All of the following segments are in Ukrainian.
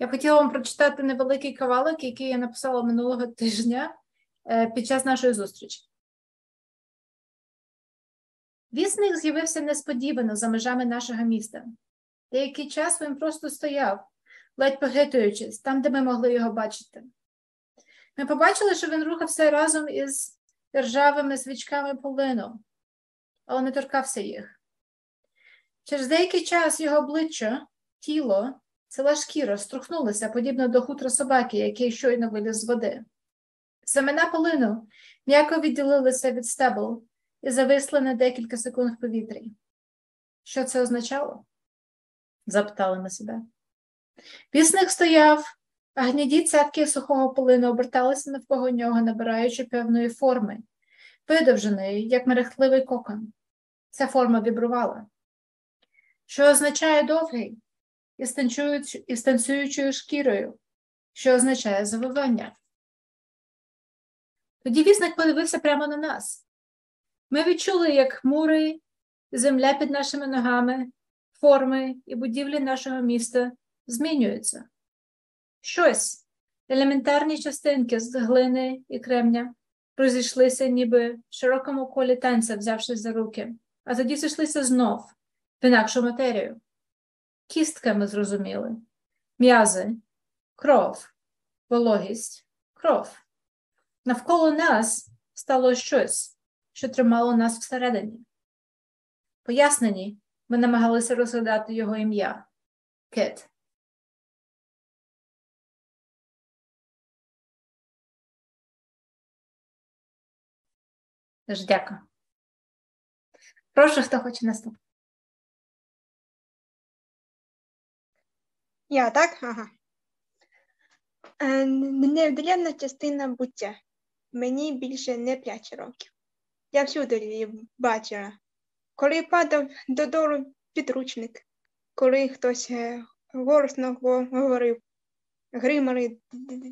Я б хотіла вам прочитати невеликий кавалик, який я написала минулого тижня е, під час нашої зустрічі. Вісник з'явився несподівано за межами нашого міста. Деякий час він просто стояв, ледь похитуючись, там, де ми могли його бачити. Ми побачили, що він рухався разом із державими свічками полину, але не торкався їх. Через деякий час його обличчя, тіло, ціла шкіра струхнулися, подібно до хутра собаки, який щойно виліз з води. Семена полину м'яко відділилися від стебл і зависли на декілька секунд в повітрі. Що це означало? запитали ми себе. Пісник стояв, а гніді цятки сухого полину оберталися навколо нього, набираючи певної форми, видовженої, як мерехтливий кокон. Ця форма вібрувала. Що означає довгий із танцюючою шкірою, що означає завивання. Тоді вісник подивився прямо на нас. Ми відчули, як мури, земля під нашими ногами, форми і будівлі нашого міста змінюються. Щось, елементарні частинки з глини і кремня, розійшлися, ніби в широкому колі танця, взявшись за руки, а тоді зійшлися знов в інакшу матерію. Кістками зрозуміли, м'язи, кров, вологість, кров. Навколо нас стало щось, що тримало нас всередині. Пояснені, ми намагалися розглядати його ім'я Кит. Тож дякую. Прошу, хто хоче наступити. Я так? Ага. Е, Невід'ємна частина буття. Мені більше не п'ять років. Я всюди її бачила. Коли падав додолу підручник, коли хтось е, голосно говорив, гримали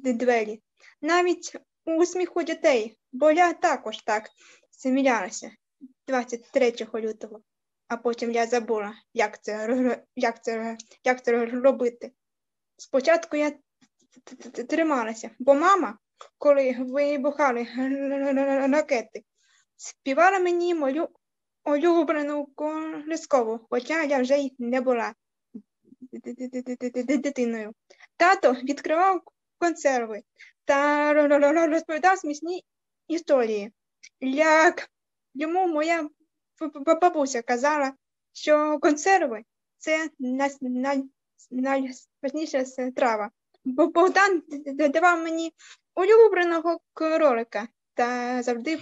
двері. Навіть у сміху дітей, бо я також так сміялася 23 лютого, а потім я забула, як це як це, як це робити. Спочатку я трималася, бо мама, коли вибухали ракети, співала мені мою улюблену колискову, хоча я вже й не була дитиною. Тато відкривав консерви та розповідав смісні історії. Як йому моя бабуся казала, що консерви це найсмачніша трава. Бо Богдан давав мені улюбленого кролика та завжди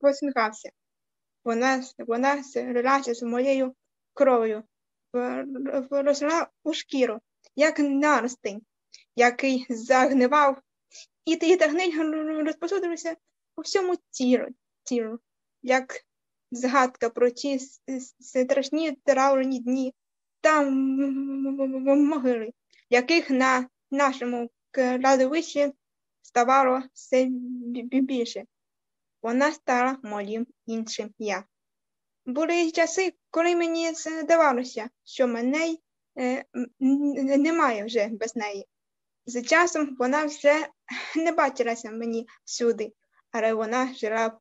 посміхався. Вона вона злилася з моєю кров'ю, росла у шкіру, як наростень, який загнивав, і та гниль розпосудився у всьому тілу, тілу, як згадка про ті страшні травлені дні та могили, яких на нашому кладовищі ставало все більше. Вона стала моїм іншим я. Були часи, коли мені здавалося, що мене е, немає вже без неї. З часом вона вже не бачилася мені всюди, але вона жила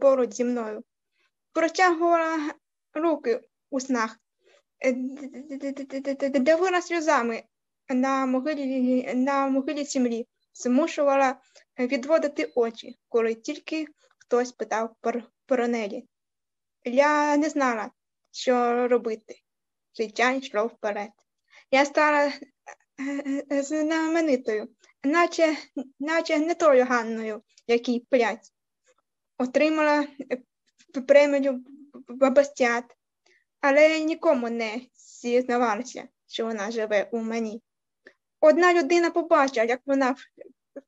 поруч зі мною. Протягувала руки у снах, дивила сльозами на могилі на могилі землі, змушувала відводити очі, коли тільки хтось питав про, неї. Я не знала, що робити. Життя йшло вперед. Я стала е, е, знаменитою, наче наче не тою Ганною, який плять. Отримала е, премію Бабастят, але нікому не зізнавалася, що вона живе у мені. Одна людина побачила, як вона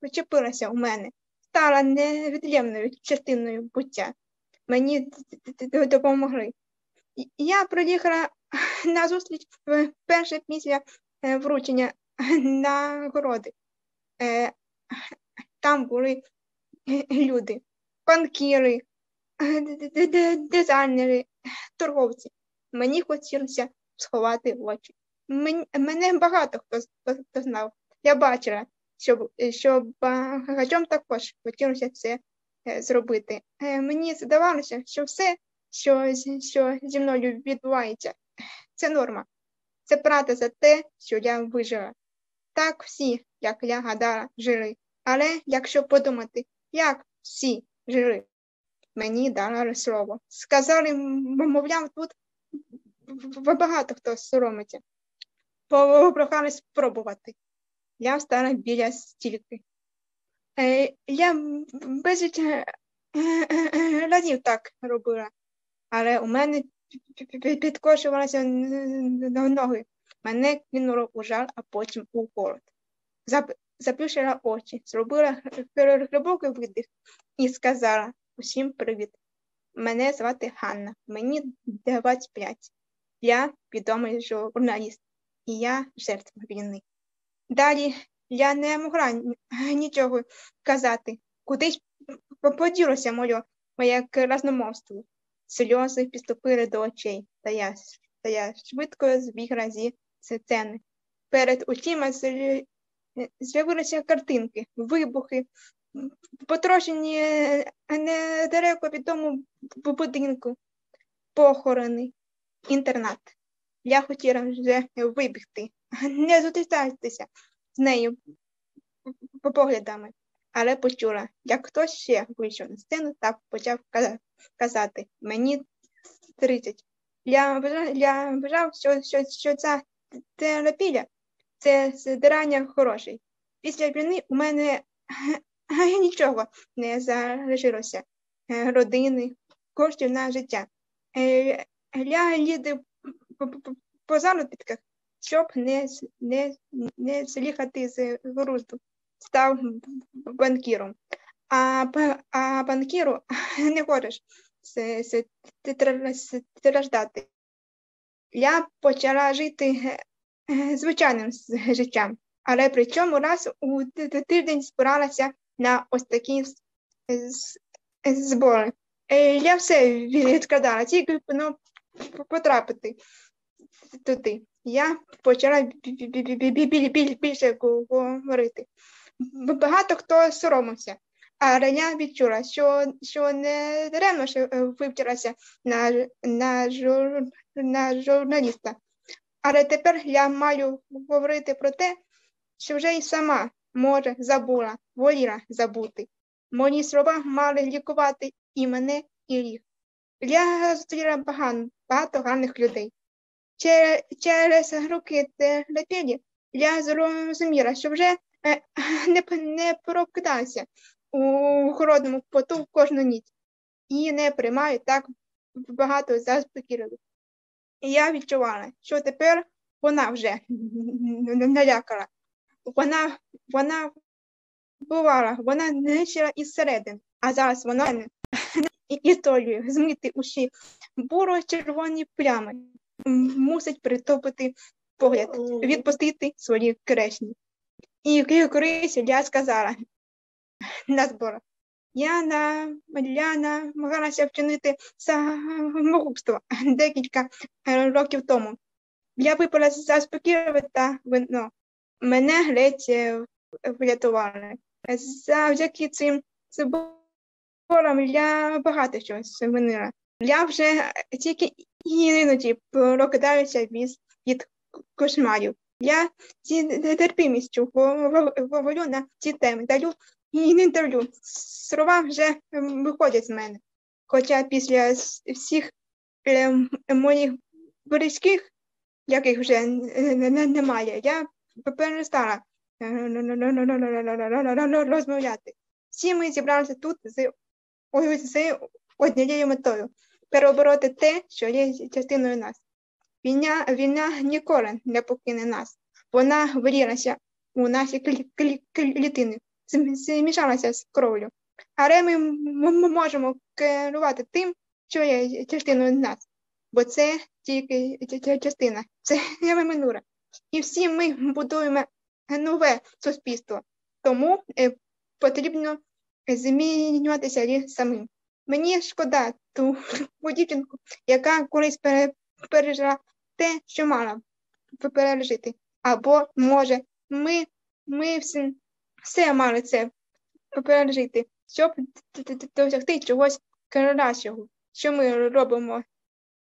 вчепилася у мене, стала невід'ємною частиною буття. Мені допомогли. Я приїхала на зустріч вперше після е, вручення нагороди. Е, там були люди, банкіри, дизайнери, торговці. Мені хотілося сховати очі. мене багато хто, знав. Я бачила, що що багатьом також хотілося це е, зробити. Е, мені здавалося, що все, що що зі мною відбувається, це норма. Це правда за те, що я вижила. Так всі, як я гадала, жили. Але якщо подумати, як всі жили, мені дали слово. Сказали, мовляв, тут багато хто соромиться. Попрохали спробувати. Я встала біля стільки. Е, я безліч е, е, разів так робила, але у мене підкошувалися ноги. Мене кинуло у жар, а потім у холод. Заплющила очі, зробила глибокий видих і сказала усім привіт. Мене звати Ганна, мені 25. Я відомий журналіст, і я жертва війни. Далі я не могла нічого казати, кудись поділося моє, моє красномовство. Сльози підступили до очей, та я та я швидко збігла зі сцени. Перед очима з'явилися картинки, вибухи, потрощені недалеко від тому будинку, похорони, інтернат. Я хотіла вже вибігти, не зустрічатися з нею по поглядами, але почула, як хтось ще вийшов на сцену та почав казати мені 30. Я вважав, що, що, що ця терапія це здирання хороший. Після війни у мене нічого не залишилося. Родини, коштів на життя. Я їду по заробітках, щоб не не, не зліхати з глузду. Став банкіром. А а банкіру не хочеш страждати. Я почала жити звичайним життям, але при цьому раз у тиждень збиралася на ось такі збори. Я все відкладала, тільки ну, потрапити туди. Я почала більше говорити. Багато хто соромився, але я відчула, що що не даремно що вивчилася на на, жур, на журналіста. Але тепер я маю говорити про те, що вже й сама може забула, воліла забути. Мої слова мали лікувати і мене, і їх. Я зустріла багато, багато гарних людей. Через роки терапії я зрозуміла, що вже е, не не прокидаюся у холодному поту кожну ніч і не приймаю так багато заспокійливих. І я відчувала, що тепер вона вже налякала. Вона вона бувала, вона нищила із середини, а зараз вона історію змити усі буро-червоні плями мусить притопити погляд, відпустити свої крешні. І колись я сказала на зборах, я на я намагалася вчинити самогубство декілька років тому. Я випила заспокійливе та вино. Мене греть врятували. Завдяки цим зборам я багато чогось змінила. Я вже тільки іноді прокидаюся від, від кошмарів. Я з терпімістю говорю на ці теми, даю і не. Слова вже виходять з мене. Хоча після всіх моїх близьких, яких вже немає, я перестала розмовляти. Всі ми зібралися тут з, з однією метою переобороти те, що є частиною нас. Війна війна ніколи не покине нас. Вона вирілася у наші клітини, змішалася з кров'ю. Але ми можемо керувати тим, що є частиною нас, бо це тільки частина, це є минула. І всі ми будуємо нове суспільство, тому е, потрібно змінюватися самим. Мені шкода ту дівчинку, яка колись пережила те, що мала. пережити. Або, може, ми, ми все, все мали це пережити, щоб досягти чогось кращого, що ми робимо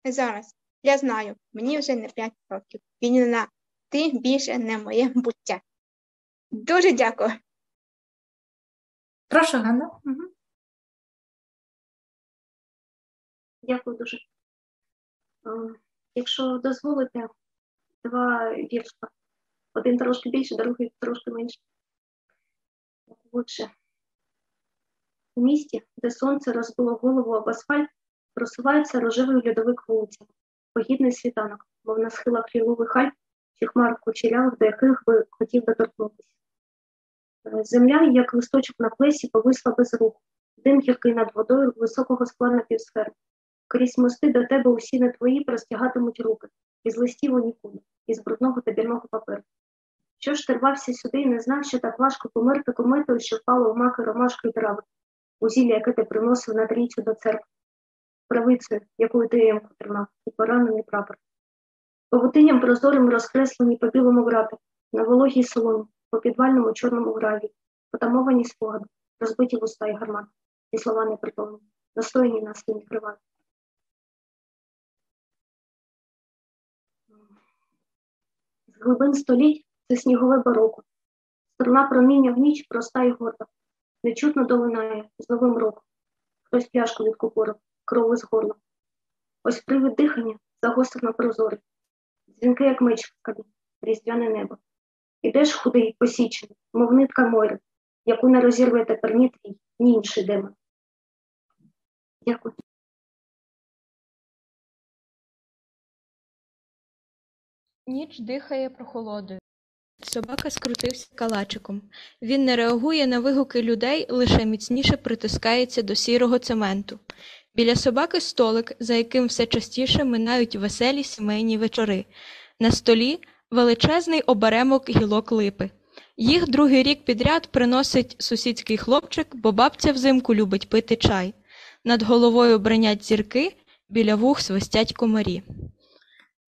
зараз. Я знаю, мені вже не 5 років. Війна, ти більше не моє буття. Дуже дякую. Прошу, Ганна. Мгм. Дякую дуже. Е, Якщо дозволите, два віршка. Один трошки більше, другий трошки менше. Отже, у місті, де сонце розбило голову об асфальт, просувається рожевий льодовик вулицями. Погідний світанок, мов на схилах лілових Альп чи хмар кучерявих, до яких би хотів доторкнутися. Е, Земля, як листочок на плесі, повисла без руху. Дим гіркий над водою високого скла на півсфери. Крізь мости до тебе усі не твої простягатимуть руки, із листів у нікуди, із брудного та бірного паперу. Що ж ти рвався сюди і не знав, що так важко померти кометою, що впало в маки ромашки й трави, у зілля, яке ти приносив на трійцю до церкви, правицею, якою ти ямку тримав, і поранений прапор. Павутинням прозорим розкреслені по білому грати, на вологій соломі, по підвальному чорному граві, потамовані спогади, розбиті вуста і гармати, і слова непритомні, настояні на спині криваті. З глибин століть це снігове бароко. Струна проміння в ніч проста і горда. Нечутно долинає з новим роком. Хтось пляшку відкупорив, кров із горла. Ось привид дихання загострено прозорий. Дзвінки, як меч в скалі, різдвяне небо. Ідеш худий, посічений, мов нитка мойри, яку не розірве тепер ні твій, ні інший демон. Дякую. Ніч дихає прохолодою. Собака скрутився калачиком. Він не реагує на вигуки людей, лише міцніше притискається до сірого цементу. Біля собаки столик, за яким все частіше минають веселі сімейні вечори. На столі величезний оберемок гілок липи. Їх другий рік підряд приносить сусідський хлопчик, бо бабця взимку любить пити чай. Над головою бренять зірки, біля вух свистять комарі.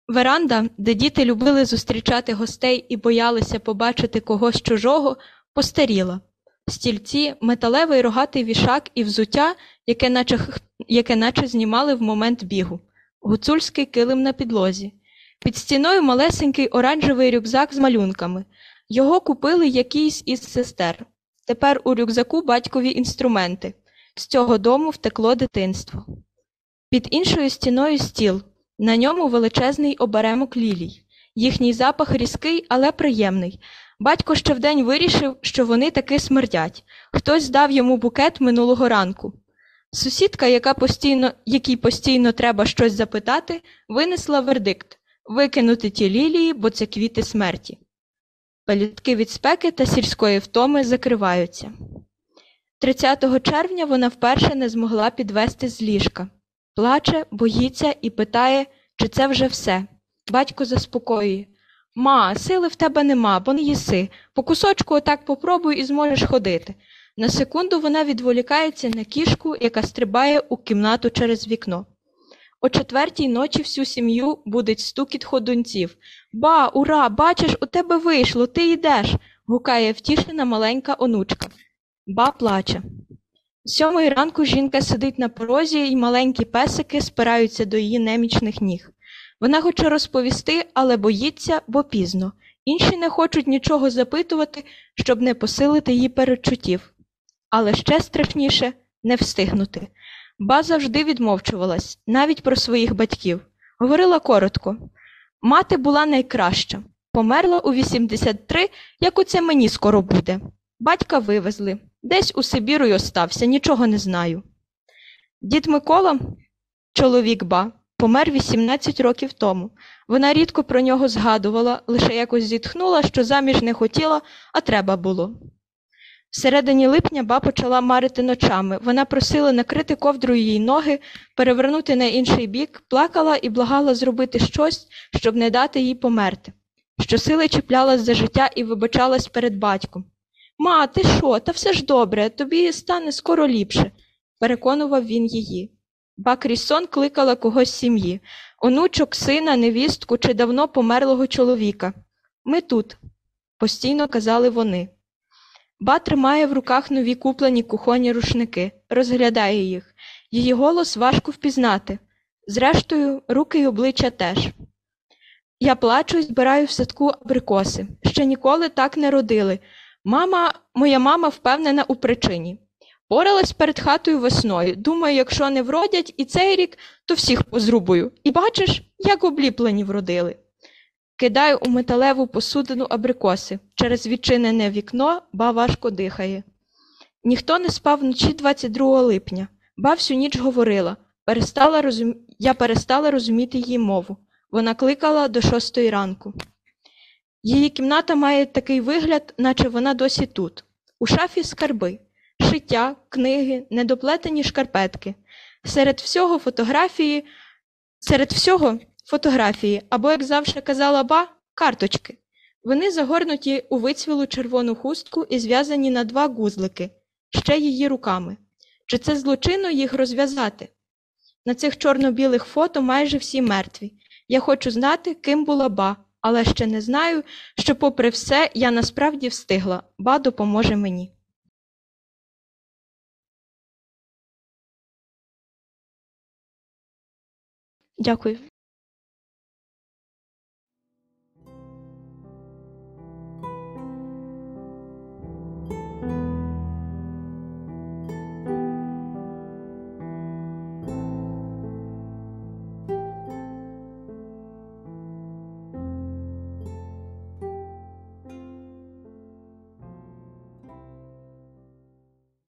Веранда, де діти любили зустрічати гостей і боялися побачити когось чужого, постаріла. Стільці, металевий рогатий вішак і взуття, яке наче, яке наче знімали в момент бігу, гуцульський килим на підлозі. Під стіною малесенький оранжевий рюкзак з малюнками. Його купили якийсь із сестер. Тепер у рюкзаку батькові інструменти. З цього дому втекло дитинство. Під іншою стіною стіл, на ньому величезний оберемок лілій. Їхній запах різкий, але приємний. Батько ще вдень вирішив, що вони таки смердять. Хтось дав йому букет минулого ранку. Сусідка, яка постійно, якій постійно треба щось запитати, винесла вердикт викинути ті лілії, бо це квіти смерті. Пелюстки від спеки та сільської втоми закриваються. 30 червня вона вперше не змогла підвести з ліжка. Плаче, боїться і питає, чи це вже все. Батько заспокоює. Ма, сили в тебе нема, бо не їси. По кусочку отак попробуй і зможеш ходити. На секунду вона відволікається на кішку, яка стрибає у кімнату через вікно. О четвертій ночі всю сім'ю будить стукіт ходунців. Ба, ура, бачиш, у тебе вийшло, ти йдеш. гукає втішена маленька онучка. Ба плаче. Сьомої ранку жінка сидить на порозі, і маленькі песики спираються до її немічних ніг. Вона хоче розповісти, але боїться, бо пізно. Інші не хочуть нічого запитувати, щоб не посилити її передчуттів. Але ще страшніше не встигнути. Ба завжди відмовчувалась, навіть про своїх батьків. Говорила коротко. Мати була найкраща. Померла у 83, як оце мені скоро буде. Батька вивезли. Десь у Сибіру й остався, нічого не знаю. Дід Микола, чоловік ба, помер 18 років тому. Вона рідко про нього згадувала, лише якось зітхнула, що заміж не хотіла, а треба було. Всередині липня ба почала марити ночами. Вона просила накрити ковдрою їй ноги, перевернути на інший бік, плакала і благала зробити щось, щоб не дати їй померти. Щосили чіплялась за життя і вибачалась перед батьком. Ма, ти що? Та все ж добре, тобі стане скоро ліпше, переконував він її. Ба крізь сон кликала когось сім'ї, онучок, сина, невістку чи давно померлого чоловіка. Ми тут, постійно казали вони. Ба тримає в руках нові куплені кухонні рушники, розглядає їх. Її голос важко впізнати. Зрештою, руки й обличчя теж. Я плачу і збираю в садку абрикоси. Ще ніколи так не родили. Мама, моя мама впевнена у причині. Поралась перед хатою весною. Думаю, якщо не вродять і цей рік, то всіх позрубую. І бачиш, як обліплені вродили. Кидаю у металеву посудину абрикоси. Через відчинене вікно ба важко дихає. Ніхто не спав вночі 22 липня. Ба всю ніч говорила. Перестала розум... Я перестала розуміти її мову. Вона кликала до шостої ранку. Її кімната має такий вигляд, наче вона досі тут. У шафі скарби, шиття, книги, недоплетені шкарпетки. Серед всього фотографії, серед всього фотографії, або, як завжди казала ба, карточки. Вони загорнуті у вицвілу червону хустку і зв'язані на два гузлики, ще її руками. Чи це злочинно їх розв'язати? На цих чорно-білих фото майже всі мертві. Я хочу знати, ким була ба, але ще не знаю, що, попри все, я насправді встигла. Ба допоможе мені. Дякую.